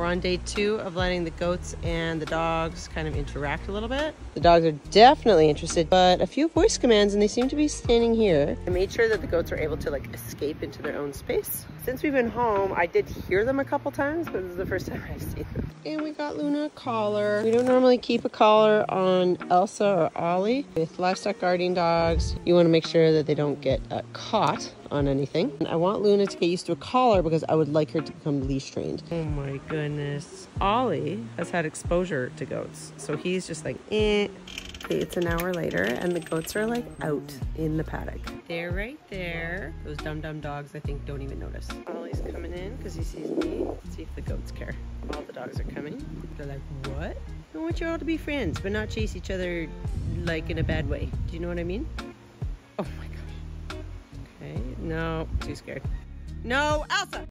We're on day two of letting the goats and the dogs kind of interact a little bit. The dogs are definitely interested, but a few voice commands and they seem to be standing here. I made sure that the goats are able to like escape into their own space. Since we've been home, I did hear them a couple times, but this is the first time I've seen them. And we got Luna a collar. We don't normally keep a collar on Elsa or Ollie. With livestock guarding dogs, you want to make sure that they don't get uh, caught on anything. And I want Luna to get used to a collar because I would like her to become leash trained. Oh my goodness. Ollie has had exposure to goats. So he's just like, eh. It's an hour later and the goats are like out in the paddock. They're right there. Those dumb dumb dogs I think don't even notice. Ollie's coming in because he sees me. Let's see if the goats care. All the dogs are coming. They're like, what? I want you all to be friends, but not chase each other like in a bad way. Do you know what I mean? Oh my gosh. Okay, no, too scared. No, Elsa!